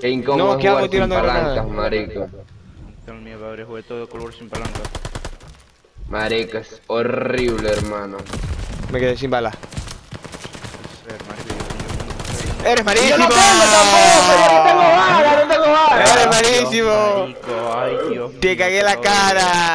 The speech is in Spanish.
Qué incómodo No, ¿qué hago tirando palancas, marico. Tengo miedo, padre, jugué todo color sin palanca. Marico, es horrible, hermano. Me quedé sin bala. ¡Eres malísimo! ¡Yo no tengo tampoco! No tengo bala! ¡No tengo bala! ¡Eres malísimo! marico, ay, Dios Te cagué la cara.